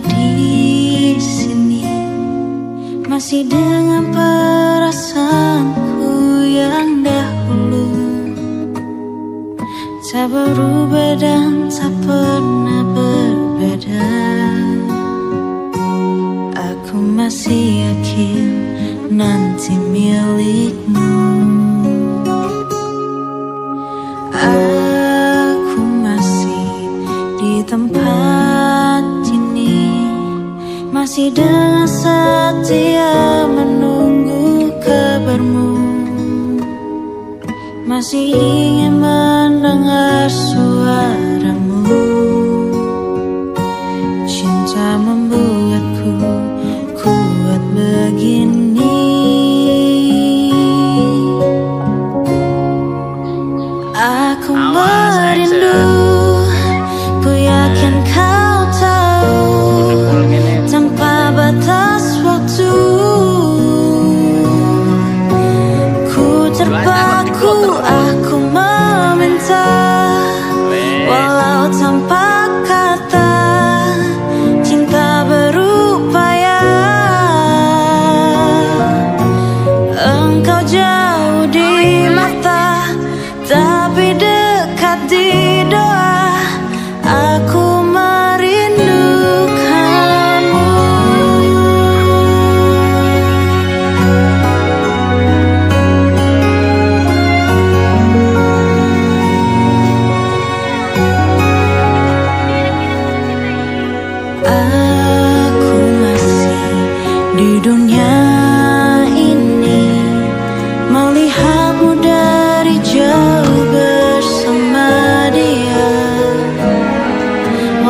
di sini. Masih dengan perasaanku yang dahulu. Tak berubah dan tak pernah berbeda. Aku masih yakin nanti milikmu. Aku masih di tempat masih dengan setia menunggu kabarmu. Masih ingin mendengar suaramu. Cinta membuatku kuat begini. Aku merindu Ku yakin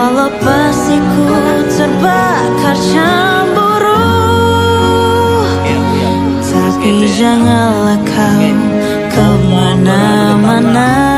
Walau pasti ku terbakar cemburu. Tapi janganlah kau ke mana-mana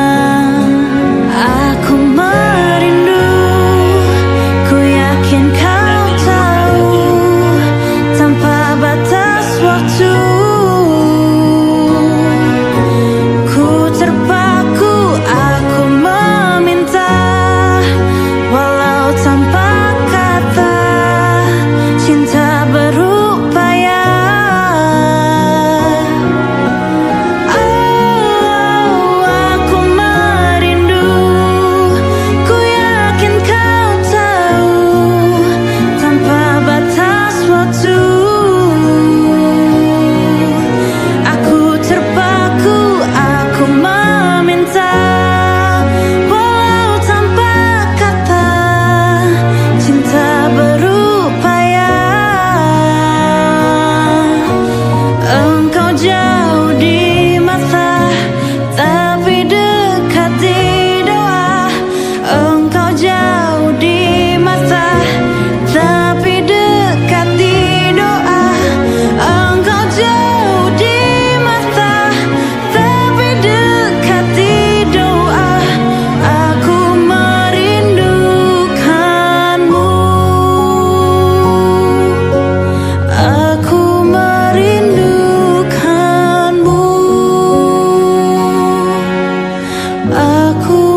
aku